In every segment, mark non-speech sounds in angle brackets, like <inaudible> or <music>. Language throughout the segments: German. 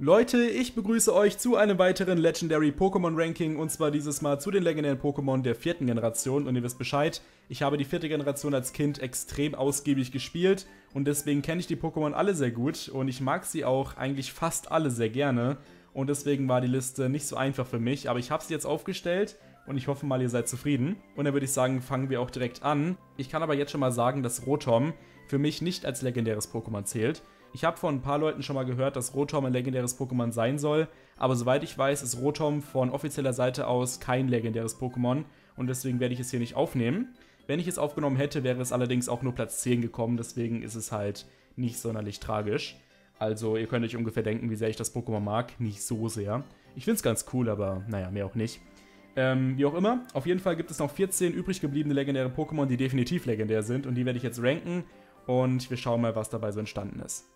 Leute, ich begrüße euch zu einem weiteren Legendary Pokémon Ranking und zwar dieses Mal zu den legendären Pokémon der vierten Generation und ihr wisst Bescheid, ich habe die vierte Generation als Kind extrem ausgiebig gespielt und deswegen kenne ich die Pokémon alle sehr gut und ich mag sie auch eigentlich fast alle sehr gerne und deswegen war die Liste nicht so einfach für mich, aber ich habe sie jetzt aufgestellt und ich hoffe mal, ihr seid zufrieden. Und dann würde ich sagen, fangen wir auch direkt an. Ich kann aber jetzt schon mal sagen, dass Rotom für mich nicht als legendäres Pokémon zählt. Ich habe von ein paar Leuten schon mal gehört, dass Rotom ein legendäres Pokémon sein soll, aber soweit ich weiß, ist Rotom von offizieller Seite aus kein legendäres Pokémon und deswegen werde ich es hier nicht aufnehmen. Wenn ich es aufgenommen hätte, wäre es allerdings auch nur Platz 10 gekommen, deswegen ist es halt nicht sonderlich tragisch. Also ihr könnt euch ungefähr denken, wie sehr ich das Pokémon mag. Nicht so sehr. Ich finde es ganz cool, aber naja, mehr auch nicht. Ähm, wie auch immer, auf jeden Fall gibt es noch 14 übrig gebliebene legendäre Pokémon, die definitiv legendär sind und die werde ich jetzt ranken und wir schauen mal, was dabei so entstanden ist.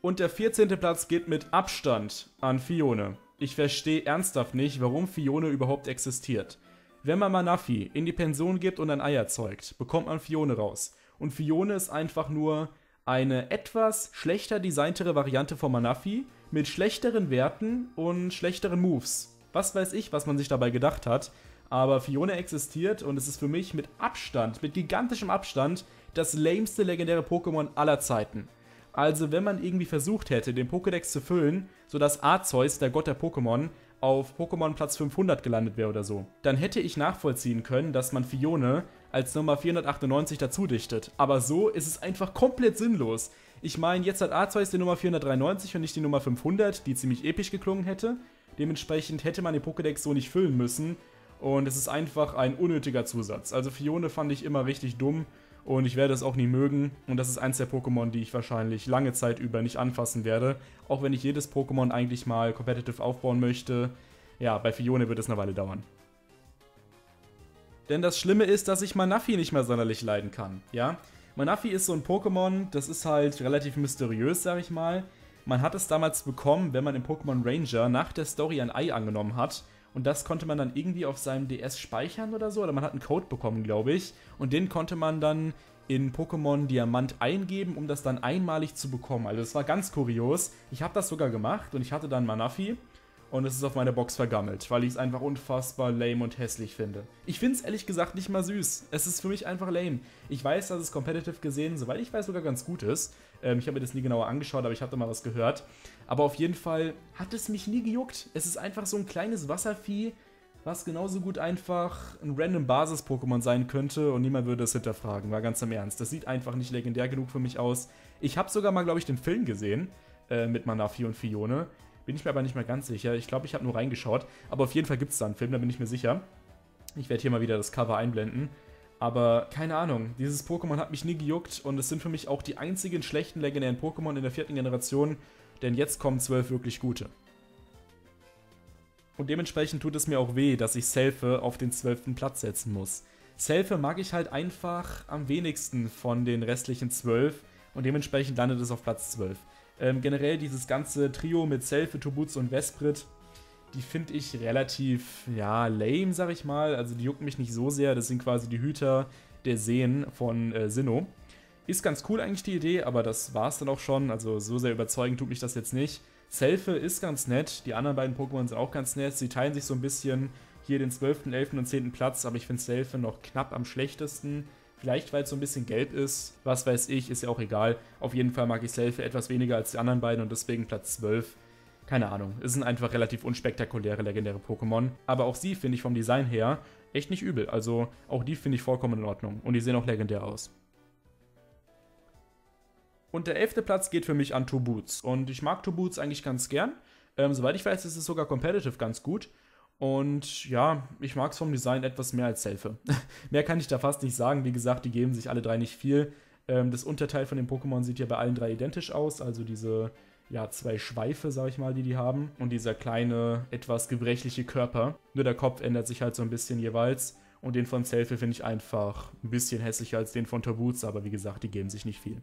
Und der 14. Platz geht mit Abstand an Fione. Ich verstehe ernsthaft nicht, warum Fione überhaupt existiert. Wenn man Manafi in die Pension gibt und ein Ei erzeugt, bekommt man Fione raus. Und Fione ist einfach nur eine etwas schlechter designtere Variante von Manafi mit schlechteren Werten und schlechteren Moves. Was weiß ich, was man sich dabei gedacht hat. Aber Fione existiert und es ist für mich mit Abstand, mit gigantischem Abstand, das lameste legendäre Pokémon aller Zeiten. Also wenn man irgendwie versucht hätte, den Pokédex zu füllen, sodass Arceus, der Gott der Pokémon, auf Pokémon Platz 500 gelandet wäre oder so, dann hätte ich nachvollziehen können, dass man Fione als Nummer 498 dazudichtet. Aber so ist es einfach komplett sinnlos. Ich meine, jetzt hat Arceus die Nummer 493 und nicht die Nummer 500, die ziemlich episch geklungen hätte. Dementsprechend hätte man den Pokédex so nicht füllen müssen. Und es ist einfach ein unnötiger Zusatz. Also Fione fand ich immer richtig dumm und ich werde es auch nie mögen. Und das ist eins der Pokémon, die ich wahrscheinlich lange Zeit über nicht anfassen werde. Auch wenn ich jedes Pokémon eigentlich mal competitive aufbauen möchte. Ja, bei Fione wird es eine Weile dauern. Denn das Schlimme ist, dass ich Manafi nicht mehr sonderlich leiden kann, ja? Manafi ist so ein Pokémon, das ist halt relativ mysteriös, sag ich mal. Man hat es damals bekommen, wenn man im Pokémon Ranger nach der Story ein Ei angenommen hat und das konnte man dann irgendwie auf seinem DS speichern oder so. Oder man hat einen Code bekommen, glaube ich. Und den konnte man dann in Pokémon Diamant eingeben, um das dann einmalig zu bekommen. Also das war ganz kurios. Ich habe das sogar gemacht und ich hatte dann Manafi und es ist auf meiner Box vergammelt, weil ich es einfach unfassbar lame und hässlich finde. Ich finde es ehrlich gesagt nicht mal süß. Es ist für mich einfach lame. Ich weiß, dass es competitive gesehen, soweit ich weiß, sogar ganz gut ist. Ähm, ich habe mir das nie genauer angeschaut, aber ich habe da mal was gehört. Aber auf jeden Fall hat es mich nie gejuckt. Es ist einfach so ein kleines Wasservieh, was genauso gut einfach ein random Basis-Pokémon sein könnte und niemand würde es hinterfragen, war ganz im Ernst. Das sieht einfach nicht legendär genug für mich aus. Ich habe sogar mal, glaube ich, den Film gesehen äh, mit Manafi und Fione. Bin ich mir aber nicht mehr ganz sicher. Ich glaube, ich habe nur reingeschaut. Aber auf jeden Fall gibt es da einen Film, da bin ich mir sicher. Ich werde hier mal wieder das Cover einblenden. Aber keine Ahnung, dieses Pokémon hat mich nie gejuckt und es sind für mich auch die einzigen schlechten legendären Pokémon in der vierten Generation, denn jetzt kommen zwölf wirklich gute. Und dementsprechend tut es mir auch weh, dass ich Selfe auf den zwölften Platz setzen muss. Selfe mag ich halt einfach am wenigsten von den restlichen zwölf und dementsprechend landet es auf Platz 12. Ähm, generell dieses ganze Trio mit Selfie, Tobutz und Vesprit, die finde ich relativ, ja, lame, sag ich mal. Also die jucken mich nicht so sehr. Das sind quasi die Hüter der Seen von äh, Sinnoh. Ist ganz cool eigentlich die Idee, aber das war's dann auch schon. Also so sehr überzeugend tut mich das jetzt nicht. Selfie ist ganz nett, die anderen beiden Pokémon sind auch ganz nett. Sie teilen sich so ein bisschen hier den 12., 11. und 10. Platz, aber ich finde Selfie noch knapp am schlechtesten. Vielleicht, weil es so ein bisschen gelb ist. Was weiß ich, ist ja auch egal. Auf jeden Fall mag ich Selfie etwas weniger als die anderen beiden und deswegen Platz 12. Keine Ahnung. Es sind einfach relativ unspektakuläre legendäre Pokémon. Aber auch sie finde ich vom Design her echt nicht übel. Also auch die finde ich vollkommen in Ordnung. Und die sehen auch legendär aus. Und der elfte Platz geht für mich an Toboots. Und ich mag Toboots eigentlich ganz gern. Ähm, soweit ich weiß, ist es sogar competitive ganz gut. Und ja, ich mag es vom Design etwas mehr als Selfie. <laughs> mehr kann ich da fast nicht sagen. Wie gesagt, die geben sich alle drei nicht viel. Ähm, das Unterteil von den Pokémon sieht ja bei allen drei identisch aus. Also diese ja, zwei Schweife, sag ich mal, die die haben. Und dieser kleine, etwas gebrechliche Körper. Nur der Kopf ändert sich halt so ein bisschen jeweils. Und den von Selfie finde ich einfach ein bisschen hässlicher als den von Torboots. Aber wie gesagt, die geben sich nicht viel.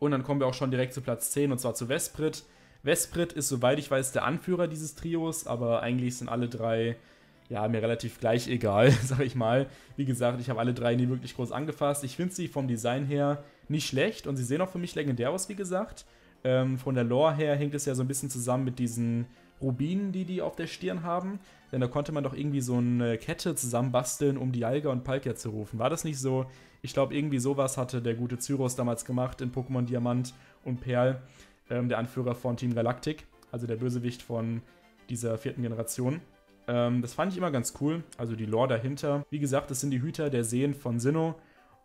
Und dann kommen wir auch schon direkt zu Platz 10 und zwar zu Vesprit. Vesprit ist, soweit ich weiß, der Anführer dieses Trios, aber eigentlich sind alle drei ja, mir relativ gleich egal, <laughs> sag ich mal. Wie gesagt, ich habe alle drei nie wirklich groß angefasst. Ich finde sie vom Design her nicht schlecht und sie sehen auch für mich legendär aus, wie gesagt. Ähm, von der Lore her hängt es ja so ein bisschen zusammen mit diesen Rubinen, die die auf der Stirn haben. Denn da konnte man doch irgendwie so eine Kette zusammenbasteln, um Dialga und Palkia zu rufen. War das nicht so? Ich glaube, irgendwie sowas hatte der gute Zyros damals gemacht in Pokémon Diamant und Perl, ähm, der Anführer von Team Galactic, also der Bösewicht von dieser vierten Generation. Ähm, das fand ich immer ganz cool, also die Lore dahinter. Wie gesagt, das sind die Hüter der Seen von Sinnoh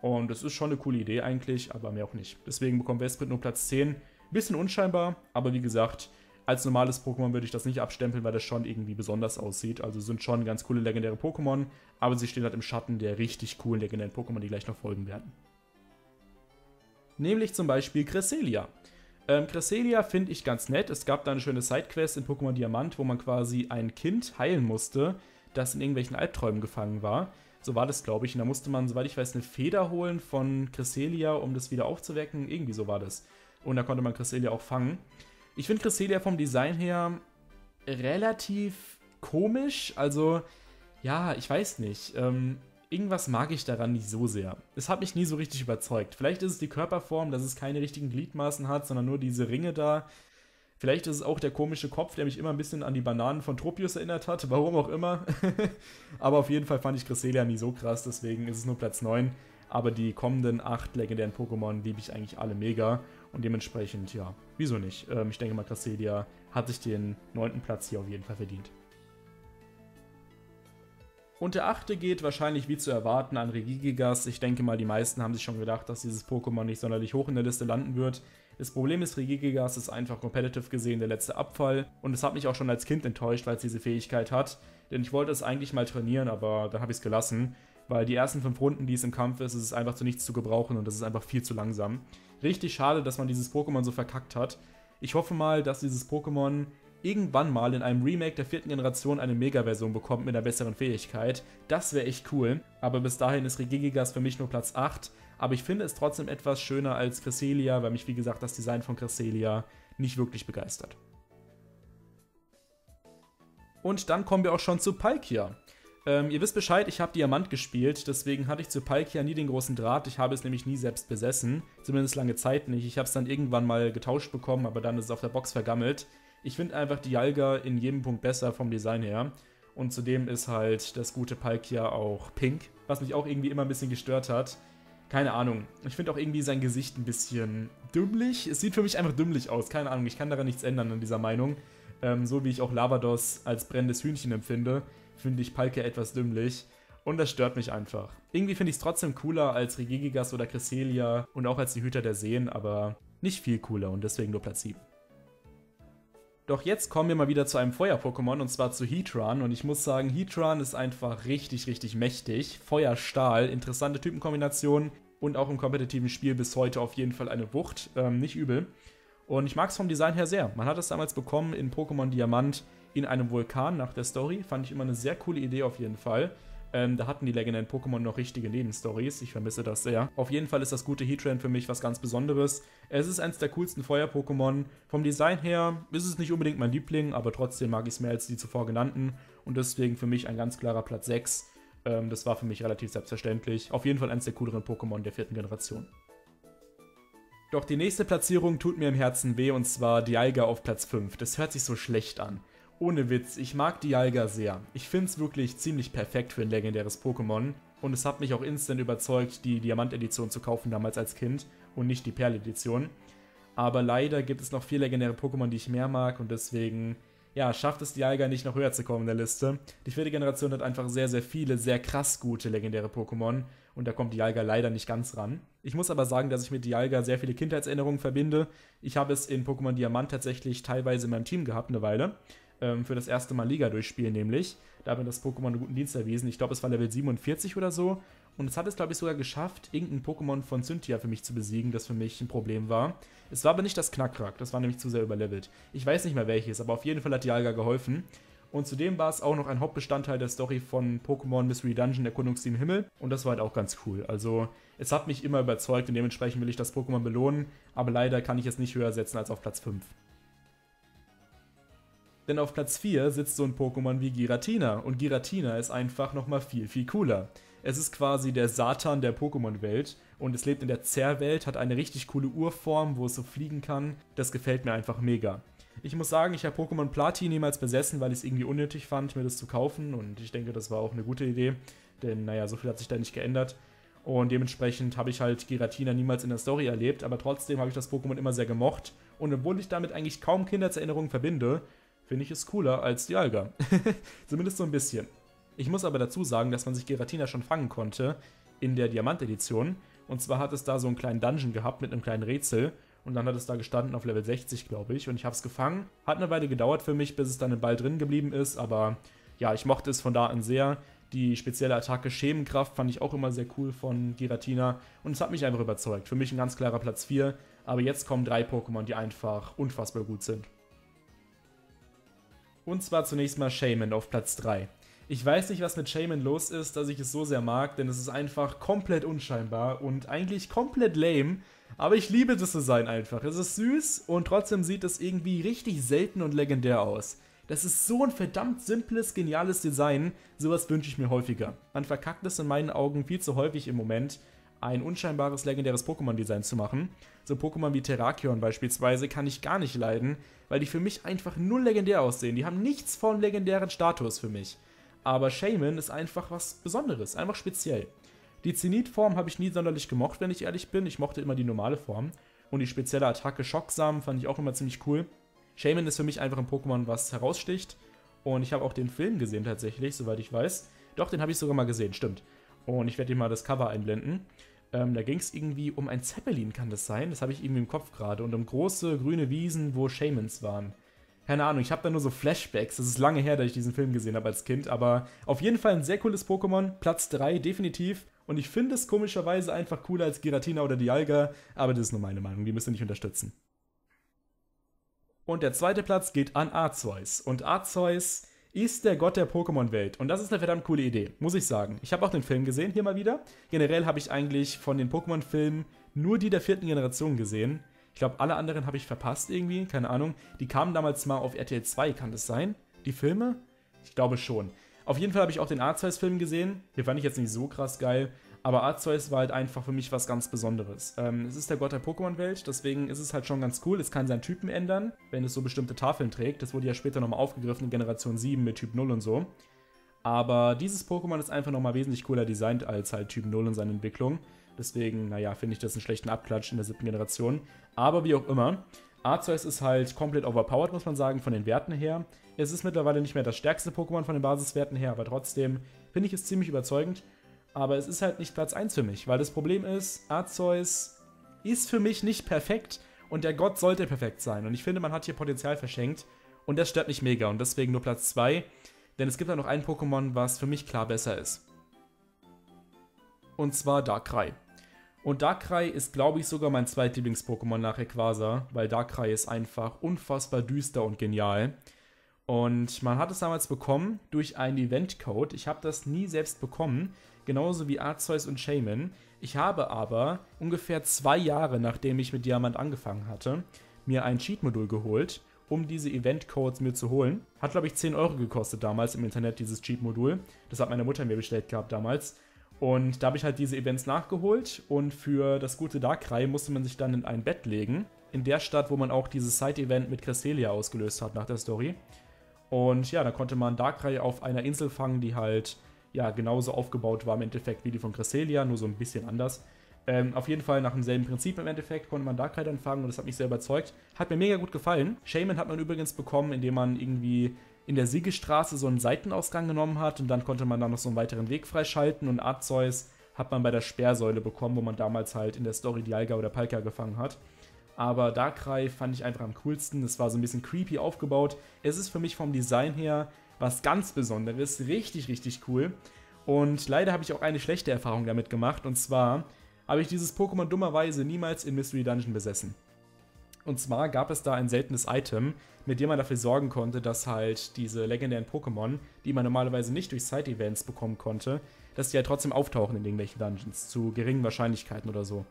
und das ist schon eine coole Idee eigentlich, aber mehr auch nicht. Deswegen bekommt Vesprit nur Platz 10. Bisschen unscheinbar, aber wie gesagt, als normales Pokémon würde ich das nicht abstempeln, weil das schon irgendwie besonders aussieht. Also sind schon ganz coole legendäre Pokémon, aber sie stehen halt im Schatten der richtig coolen legendären Pokémon, die gleich noch folgen werden. Nämlich zum Beispiel Cresselia. Ähm, Cresselia finde ich ganz nett. Es gab da eine schöne Sidequest in Pokémon Diamant, wo man quasi ein Kind heilen musste, das in irgendwelchen Albträumen gefangen war. So war das, glaube ich. Und da musste man, soweit ich weiß, eine Feder holen von Cresselia, um das wieder aufzuwecken. Irgendwie so war das. Und da konnte man Cresselia auch fangen. Ich finde Cresselia vom Design her relativ komisch. Also, ja, ich weiß nicht. Ähm, irgendwas mag ich daran nicht so sehr. Es hat mich nie so richtig überzeugt. Vielleicht ist es die Körperform, dass es keine richtigen Gliedmaßen hat, sondern nur diese Ringe da. Vielleicht ist es auch der komische Kopf, der mich immer ein bisschen an die Bananen von Tropius erinnert hat, <laughs> warum auch immer. <laughs> Aber auf jeden Fall fand ich Cresselia nie so krass, deswegen ist es nur Platz 9. Aber die kommenden 8 legendären Pokémon liebe ich eigentlich alle mega. Und dementsprechend, ja, wieso nicht? Ähm, ich denke mal, Cresselia hat sich den 9. Platz hier auf jeden Fall verdient. Und der achte geht wahrscheinlich wie zu erwarten an Regigigas. Ich denke mal, die meisten haben sich schon gedacht, dass dieses Pokémon nicht sonderlich hoch in der Liste landen wird. Das Problem ist, Regigigas ist einfach competitive gesehen der letzte Abfall. Und es hat mich auch schon als Kind enttäuscht, weil es diese Fähigkeit hat. Denn ich wollte es eigentlich mal trainieren, aber dann habe ich es gelassen. Weil die ersten fünf Runden, die es im Kampf ist, ist es einfach zu nichts zu gebrauchen und das ist einfach viel zu langsam. Richtig schade, dass man dieses Pokémon so verkackt hat. Ich hoffe mal, dass dieses Pokémon irgendwann mal in einem Remake der vierten Generation eine Mega-Version bekommt mit einer besseren Fähigkeit. Das wäre echt cool. Aber bis dahin ist Regigigas für mich nur Platz 8. Aber ich finde es trotzdem etwas schöner als Cresselia, weil mich, wie gesagt, das Design von Cresselia nicht wirklich begeistert. Und dann kommen wir auch schon zu Palkia. Ähm, ihr wisst Bescheid, ich habe Diamant gespielt, deswegen hatte ich zu Palkia nie den großen Draht. Ich habe es nämlich nie selbst besessen, zumindest lange Zeit nicht. Ich habe es dann irgendwann mal getauscht bekommen, aber dann ist es auf der Box vergammelt. Ich finde einfach Dialga in jedem Punkt besser vom Design her. Und zudem ist halt das gute Palkia auch pink, was mich auch irgendwie immer ein bisschen gestört hat. Keine Ahnung. Ich finde auch irgendwie sein Gesicht ein bisschen dümmlich. Es sieht für mich einfach dümmlich aus. Keine Ahnung, ich kann daran nichts ändern an dieser Meinung. Ähm, so wie ich auch Lavados als brennendes Hühnchen empfinde, finde ich Palkia etwas dümmlich. Und das stört mich einfach. Irgendwie finde ich es trotzdem cooler als Regigigas oder Cresselia und auch als die Hüter der Seen, aber nicht viel cooler und deswegen nur Platz 7. Doch jetzt kommen wir mal wieder zu einem Feuer-Pokémon und zwar zu Heatran. Und ich muss sagen, Heatran ist einfach richtig, richtig mächtig. Feuer-Stahl, interessante Typenkombination und auch im kompetitiven Spiel bis heute auf jeden Fall eine Wucht. Ähm, nicht übel. Und ich mag es vom Design her sehr. Man hat es damals bekommen in Pokémon Diamant in einem Vulkan nach der Story. Fand ich immer eine sehr coole Idee auf jeden Fall. Ähm, da hatten die legendären Pokémon noch richtige Nebenstories. Ich vermisse das sehr. Auf jeden Fall ist das gute Heatran für mich was ganz Besonderes. Es ist eines der coolsten Feuer-Pokémon. Vom Design her ist es nicht unbedingt mein Liebling, aber trotzdem mag ich es mehr als die zuvor genannten. Und deswegen für mich ein ganz klarer Platz 6. Ähm, das war für mich relativ selbstverständlich. Auf jeden Fall eines der cooleren Pokémon der vierten Generation. Doch die nächste Platzierung tut mir im Herzen weh und zwar Dialga auf Platz 5. Das hört sich so schlecht an ohne Witz, ich mag Dialga sehr. Ich finde es wirklich ziemlich perfekt für ein legendäres Pokémon. Und es hat mich auch instant überzeugt, die Diamant-Edition zu kaufen damals als Kind und nicht die Perl-Edition. Aber leider gibt es noch vier legendäre Pokémon, die ich mehr mag und deswegen, ja, schafft es Dialga nicht noch höher zu kommen in der Liste. Die vierte Generation hat einfach sehr, sehr viele, sehr krass gute legendäre Pokémon und da kommt Dialga leider nicht ganz ran. Ich muss aber sagen, dass ich mit Dialga sehr viele Kindheitserinnerungen verbinde. Ich habe es in Pokémon Diamant tatsächlich teilweise in meinem Team gehabt, eine Weile ähm, für das erste Mal Liga durchspielen, nämlich. Da hat mir das Pokémon einen guten Dienst erwiesen. Ich glaube, es war Level 47 oder so. Und es hat es, glaube ich, sogar geschafft, irgendein Pokémon von Cynthia für mich zu besiegen, das für mich ein Problem war. Es war aber nicht das Knackrack, das war nämlich zu sehr überlevelt. Ich weiß nicht mehr welches, aber auf jeden Fall hat Dialga geholfen. Und zudem war es auch noch ein Hauptbestandteil der Story von Pokémon Mystery Dungeon Erkundungsteam Himmel. Und das war halt auch ganz cool. Also, es hat mich immer überzeugt und dementsprechend will ich das Pokémon belohnen. Aber leider kann ich es nicht höher setzen als auf Platz 5. Denn auf Platz 4 sitzt so ein Pokémon wie Giratina und Giratina ist einfach nochmal viel, viel cooler. Es ist quasi der Satan der Pokémon-Welt und es lebt in der Zerr-Welt, hat eine richtig coole Urform, wo es so fliegen kann. Das gefällt mir einfach mega. Ich muss sagen, ich habe Pokémon Platin niemals besessen, weil ich es irgendwie unnötig fand, mir das zu kaufen und ich denke, das war auch eine gute Idee, denn naja, so viel hat sich da nicht geändert. Und dementsprechend habe ich halt Giratina niemals in der Story erlebt, aber trotzdem habe ich das Pokémon immer sehr gemocht. Und obwohl ich damit eigentlich kaum Kindheitserinnerungen verbinde, finde ich es cooler als Dialga. <laughs> Zumindest so ein bisschen. Ich muss aber dazu sagen, dass man sich Giratina schon fangen konnte in der Diamant-Edition. Und zwar hat es da so einen kleinen Dungeon gehabt mit einem kleinen Rätsel. Und dann hat es da gestanden auf Level 60, glaube ich. Und ich habe es gefangen. Hat eine Weile gedauert für mich, bis es dann im Ball drin geblieben ist. Aber ja, ich mochte es von da an sehr. Die spezielle Attacke Schemenkraft fand ich auch immer sehr cool von Giratina. Und es hat mich einfach überzeugt. Für mich ein ganz klarer Platz 4. Aber jetzt kommen drei Pokémon, die einfach unfassbar gut sind. Und zwar zunächst mal Shaman auf Platz 3. Ich weiß nicht, was mit Shaman los ist, dass ich es so sehr mag, denn es ist einfach komplett unscheinbar und eigentlich komplett lame. Aber ich liebe das Design einfach. Es ist süß und trotzdem sieht es irgendwie richtig selten und legendär aus. Das ist so ein verdammt simples, geniales Design. Sowas wünsche ich mir häufiger. Man verkackt es in meinen Augen viel zu häufig im Moment, ein unscheinbares, legendäres Pokémon-Design zu machen. So Pokémon wie Terrakion beispielsweise kann ich gar nicht leiden, weil die für mich einfach null legendär aussehen. Die haben nichts von legendären Status für mich. Aber Shaman ist einfach was Besonderes, einfach speziell. Die Zenit-Form habe ich nie sonderlich gemocht, wenn ich ehrlich bin. Ich mochte immer die normale Form. Und die spezielle Attacke Schocksamen fand ich auch immer ziemlich cool. Shaman ist für mich einfach ein Pokémon, was heraussticht. Und ich habe auch den Film gesehen tatsächlich, soweit ich weiß. Doch, den habe ich sogar mal gesehen, stimmt. Und ich werde dir mal das Cover einblenden. Ähm, da ging es irgendwie um ein Zeppelin, kann das sein? Das habe ich irgendwie im Kopf gerade. Und um große grüne Wiesen, wo Shamans waren. Keine Ahnung, ich habe da nur so Flashbacks. Das ist lange her, dass ich diesen Film gesehen habe als Kind. Aber auf jeden Fall ein sehr cooles Pokémon. Platz 3, definitiv. Und ich finde es komischerweise einfach cooler als Giratina oder Dialga. Aber das ist nur meine Meinung. Die müsst ihr nicht unterstützen. Und der zweite Platz geht an Arceus. Und Arceus ist der Gott der Pokémon-Welt. Und das ist eine verdammt coole Idee, muss ich sagen. Ich habe auch den Film gesehen, hier mal wieder. Generell habe ich eigentlich von den Pokémon-Filmen nur die der vierten Generation gesehen. Ich glaube, alle anderen habe ich verpasst irgendwie, keine Ahnung. Die kamen damals mal auf RTL 2, kann das sein? Die Filme? Ich glaube schon. Auf jeden Fall habe ich auch den Arceus-Film gesehen. Den fand ich jetzt nicht so krass geil. Aber Arceus war halt einfach für mich was ganz Besonderes. Ähm, es ist der Gott der Pokémon-Welt, deswegen ist es halt schon ganz cool. Es kann seinen Typen ändern, wenn es so bestimmte Tafeln trägt. Das wurde ja später nochmal aufgegriffen in Generation 7 mit Typ 0 und so. Aber dieses Pokémon ist einfach nochmal wesentlich cooler designt als halt Typ 0 in seiner Entwicklung. Deswegen, naja, finde ich das einen schlechten Abklatsch in der siebten Generation. Aber wie auch immer, Arceus ist halt komplett overpowered, muss man sagen, von den Werten her. Es ist mittlerweile nicht mehr das stärkste Pokémon von den Basiswerten her, aber trotzdem finde ich es ziemlich überzeugend. Aber es ist halt nicht Platz 1 für mich, weil das Problem ist, Arceus ist für mich nicht perfekt und der Gott sollte perfekt sein. Und ich finde, man hat hier Potenzial verschenkt und das stört mich mega und deswegen nur Platz 2. Denn es gibt da noch ein Pokémon, was für mich klar besser ist. Und zwar Darkrai. Und Darkrai ist, glaube ich, sogar mein zweitlieblings-Pokémon nach Rayquaza, weil Darkrai ist einfach unfassbar düster und genial. Und man hat es damals bekommen durch einen Event-Code. Ich habe das nie selbst bekommen, genauso wie Arceus und Shaman. Ich habe aber ungefähr zwei Jahre, nachdem ich mit Diamant angefangen hatte, mir ein Cheat-Modul geholt, um diese Event-Codes mir zu holen. Hat, glaube ich, 10 Euro gekostet damals im Internet, dieses Cheat-Modul. Das hat meine Mutter mir bestellt gehabt damals. Und da habe ich halt diese Events nachgeholt und für das gute Darkrai musste man sich dann in ein Bett legen. In der Stadt, wo man auch dieses Side-Event mit Cresselia ausgelöst hat nach der Story. Und ja, da konnte man Darkrai auf einer Insel fangen, die halt ja genauso aufgebaut war im Endeffekt wie die von Cresselia, nur so ein bisschen anders. Ähm, auf jeden Fall nach demselben Prinzip im Endeffekt konnte man Darkrai dann fangen und das hat mich sehr überzeugt. Hat mir mega gut gefallen. Shaman hat man übrigens bekommen, indem man irgendwie in der Siegestraße so einen Seitenausgang genommen hat und dann konnte man da noch so einen weiteren Weg freischalten und Arceus hat man bei der Sperrsäule bekommen, wo man damals halt in der Story Dialga oder Palkia gefangen hat. Aber Darkrai fand ich einfach am coolsten. Es war so ein bisschen creepy aufgebaut. Es ist für mich vom Design her was ganz Besonderes. Richtig, richtig cool. Und leider habe ich auch eine schlechte Erfahrung damit gemacht. Und zwar habe ich dieses Pokémon dummerweise niemals in Mystery Dungeon besessen. Und zwar gab es da ein seltenes Item, mit dem man dafür sorgen konnte, dass halt diese legendären Pokémon, die man normalerweise nicht durch Side-Events bekommen konnte, dass die halt trotzdem auftauchen in irgendwelchen Dungeons, zu geringen Wahrscheinlichkeiten oder so.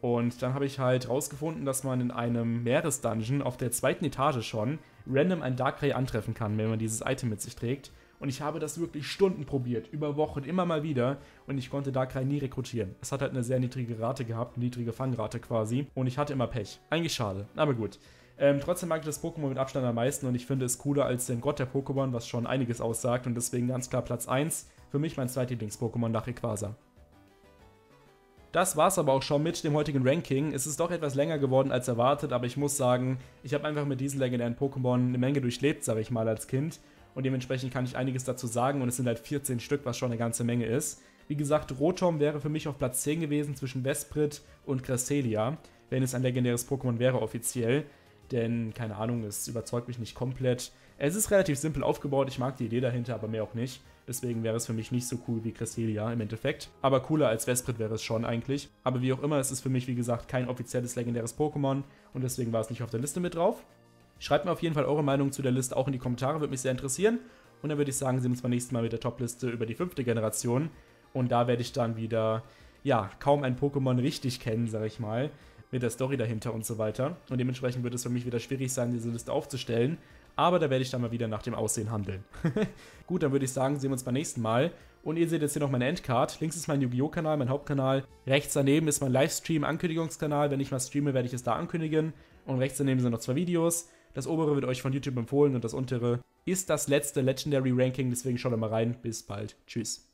Und dann habe ich halt rausgefunden, dass man in einem Meeresdungeon auf der zweiten Etage schon random ein Darkrai antreffen kann, wenn man dieses Item mit sich trägt. Und ich habe das wirklich Stunden probiert, über Wochen, immer mal wieder. Und ich konnte Darkrai nie rekrutieren. Es hat halt eine sehr niedrige Rate gehabt, eine niedrige Fangrate quasi. Und ich hatte immer Pech. Eigentlich schade, aber gut. Ähm, trotzdem mag ich das Pokémon mit Abstand am meisten und ich finde es cooler als den Gott der Pokémon, was schon einiges aussagt und deswegen ganz klar Platz 1. Für mich mein zweitlieblings-Pokémon nach Rayquaza. Das war's aber auch schon mit dem heutigen Ranking. Es ist doch etwas länger geworden als erwartet, aber ich muss sagen, ich habe einfach mit diesen legendären Pokémon eine Menge durchlebt, sage ich mal, als Kind. Und dementsprechend kann ich einiges dazu sagen und es sind halt 14 Stück, was schon eine ganze Menge ist. Wie gesagt, Rotom wäre für mich auf Platz 10 gewesen zwischen Vesprit und Cresselia, wenn es ein legendäres Pokémon wäre offiziell. Denn, keine Ahnung, es überzeugt mich nicht komplett. Es ist relativ simpel aufgebaut, ich mag die Idee dahinter, aber mehr auch nicht. Deswegen wäre es für mich nicht so cool wie Cresselia im Endeffekt. Aber cooler als Vesprit wäre es schon eigentlich. Aber wie auch immer, es ist für mich, wie gesagt, kein offizielles legendäres Pokémon und deswegen war es nicht auf der Liste mit drauf. Schreibt mir auf jeden Fall eure Meinung zu der Liste auch in die Kommentare, würde mich sehr interessieren. Und dann würde ich sagen, sehen wir uns beim nächsten Mal mit der Top-Liste über die fünfte Generation. Und da werde ich dann wieder, ja, kaum ein Pokémon richtig kennen, sage ich mal mit der Story dahinter und so weiter. Und dementsprechend wird es für mich wieder schwierig sein, diese Liste aufzustellen. Aber da werde ich dann mal wieder nach dem Aussehen handeln. <laughs> Gut, dann würde ich sagen, sehen wir uns beim nächsten Mal. Und ihr seht jetzt hier noch meine Endcard. Links ist mein Yu-Gi-Oh! Kanal, mein Hauptkanal. Rechts daneben ist mein Livestream-Ankündigungskanal. Wenn ich mal streame, werde ich es da ankündigen. Und rechts daneben sind noch zwei Videos. Das obere wird euch von YouTube empfohlen und das untere ist das letzte Legendary Ranking. Deswegen schaut mal rein. Bis bald. Tschüss.